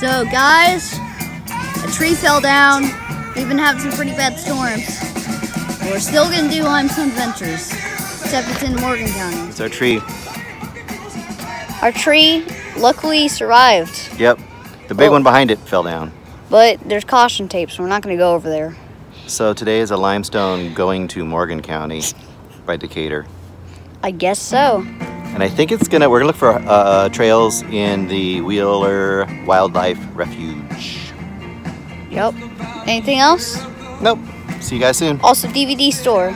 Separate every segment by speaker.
Speaker 1: So guys, a tree fell down. We've been having some pretty bad storms. We're still gonna do Limestone Adventures, except it's in Morgan County.
Speaker 2: It's our tree.
Speaker 1: Our tree luckily survived,
Speaker 2: Yep. The big
Speaker 1: Oh.
Speaker 2: one behind it fell down.
Speaker 1: but there's caution tape, so we're not gonna go over there.
Speaker 2: So today is a limestone going to Morgan County by Decatur.
Speaker 1: I guess so.
Speaker 2: And I think it's gonna, we're gonna look for uh, trails in the Wheeler Wildlife Refuge.
Speaker 1: Yep. Anything else?
Speaker 2: Nope. See you guys soon.
Speaker 1: Also, DVD store.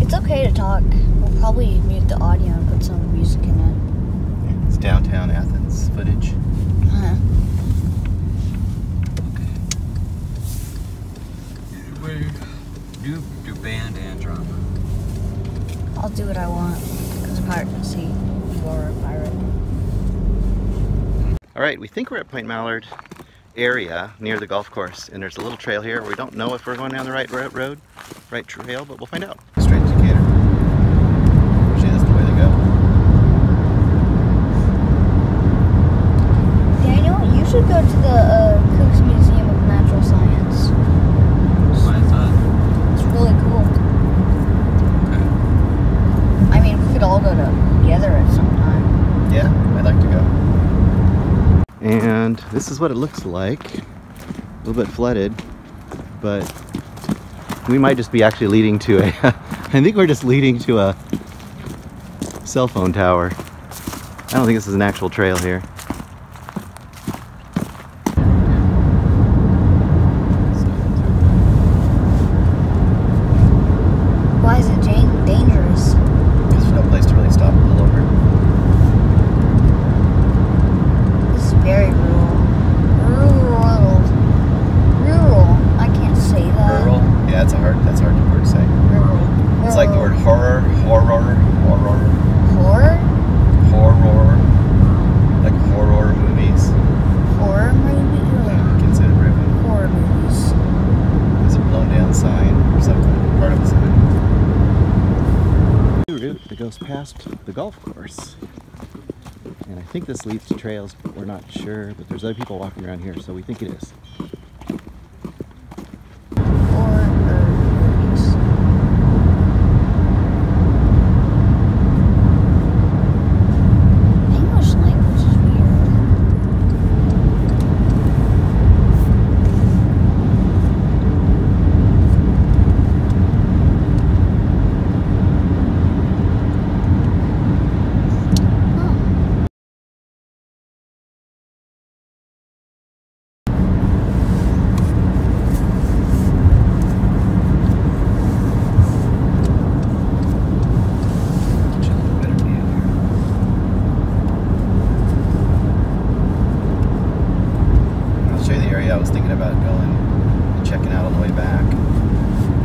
Speaker 1: It's okay to talk. We'll probably mute the audio and put some music in it.
Speaker 2: It's downtown Athens footage.
Speaker 1: Uh,
Speaker 3: Do do band and drama.
Speaker 1: I'll do what I want because pirate can see you are a pirate.
Speaker 2: All right, we think we're at Point Mallard area near the golf course, and there's a little trail here. We don't know if we're going down the right road, right trail, but we'll find out. Straight to Decatur. Usually that's the way they go.
Speaker 1: Daniel, you should go to the uh, Cooks Museum of Natural Science.
Speaker 3: Why is that?
Speaker 1: It's really cool.
Speaker 3: Okay.
Speaker 1: I mean, we could all go together at some time.
Speaker 2: Yeah, I'd like to go. And this is what it looks like. A little bit flooded, but we might just be actually leading to a, I think we're just leading to a cell phone tower. I don't think this is an actual trail here.
Speaker 1: Why is it dan- dangerous?
Speaker 2: Because there's no place to really stop and pull over.
Speaker 1: This is very rural. Rural. Rural. I can't say that.
Speaker 2: Rural? Yeah, it's a hard, that's a hard word to say.
Speaker 1: Rural.
Speaker 2: It's like the word horror, horror, horror,
Speaker 1: Horror?
Speaker 2: horror, like horror movies.
Speaker 1: Horror movie?
Speaker 2: Uh, considered ruin.
Speaker 1: Horror movies.
Speaker 2: There's a blown down sign or something, part of a sign. New route that goes past the golf course. And I think this leads to trails, but we're not sure. But there's other people walking around here, so we think it is.
Speaker 1: Horror movies. English language is weird. Huh.
Speaker 2: Better view here. I'll show you the area I was thinking about going and checking out on the way back.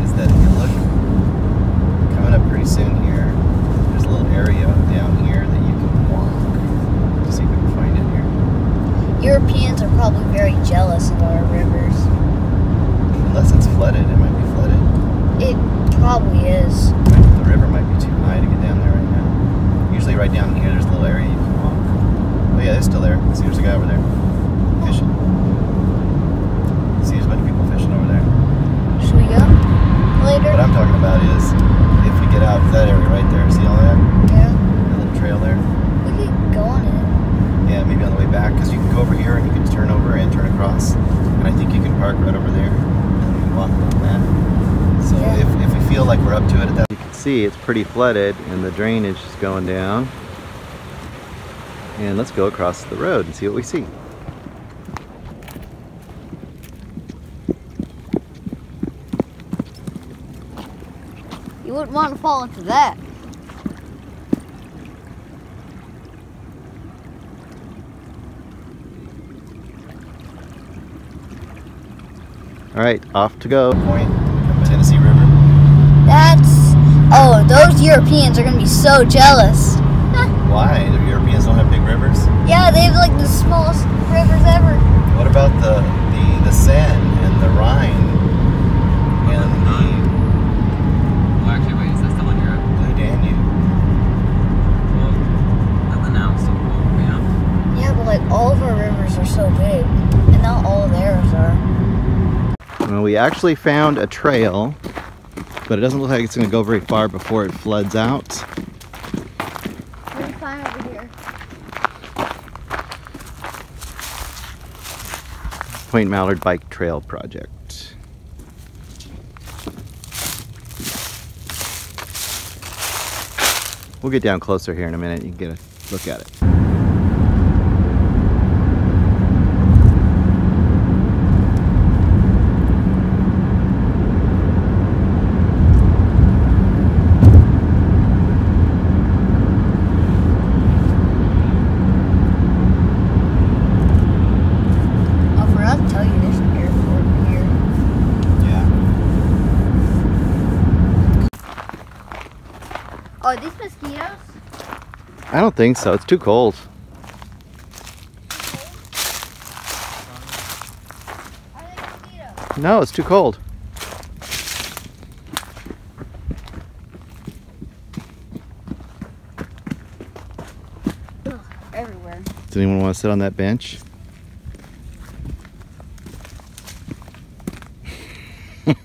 Speaker 2: Is that if you look coming up pretty soon here, there's a little area down here that you can walk. See if we can find it here.
Speaker 1: Europeans are probably very jealous of our rivers.
Speaker 2: Unless it's flooded, it might be flooded.
Speaker 1: It probably is.
Speaker 2: The river might be too high to get down there right now. Usually right down here there's a little area you can walk. Oh yeah, it's still there. See there's a guy over there. Fishing. See there's a bunch of people fishing over there.
Speaker 1: Should we go later?
Speaker 2: What I'm talking about is if we get out of that area right there, see all that?
Speaker 1: yeah.
Speaker 2: That little trail there?
Speaker 1: We could go on it.
Speaker 2: Yeah, maybe on the way back, because you can go over here and you can turn over and turn across. And I think you can park right over there and then we can walk along that. So if, if we feel like we're up to it at that You can see it's pretty flooded and the drainage is going down. And let's go across the road and see what we see.
Speaker 1: You wouldn't want to fall into that.
Speaker 2: All right, off to go. Point, Tennessee River.
Speaker 1: That's. Oh, those Europeans are gonna be so jealous.
Speaker 2: Why? The Europeans don't have big rivers?
Speaker 1: Yeah, they have like the smallest rivers ever.
Speaker 2: What about the the, the Seine and the Rhine
Speaker 3: Well, actually, wait, is that the one you're
Speaker 2: the Danube?
Speaker 3: Well, nothing else. So, well, yeah.
Speaker 1: But like all of our rivers are so big, and not all of theirs are.
Speaker 2: We actually found a trail, but it doesn't look like it's going to go very far before it floods out.
Speaker 1: We find over here?
Speaker 2: Point Mallard Bike Trail Project. We'll get down closer here in a minute. You can get a look at it.
Speaker 1: I forgot to tell you this airport here.
Speaker 2: Yeah.
Speaker 1: Oh, are these mosquitoes?
Speaker 2: I don't think so. It's too cold.
Speaker 1: Are they mosquitoes?
Speaker 2: No, it's too cold.
Speaker 1: Ugh, everywhere.
Speaker 2: Does anyone want to sit on that bench?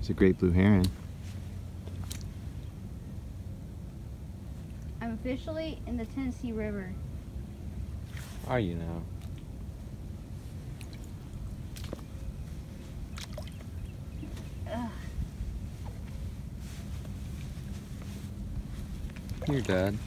Speaker 2: It's a great blue heron.
Speaker 1: officially in the Tennessee River.
Speaker 3: Are you now?
Speaker 1: Ugh.
Speaker 3: You're dead.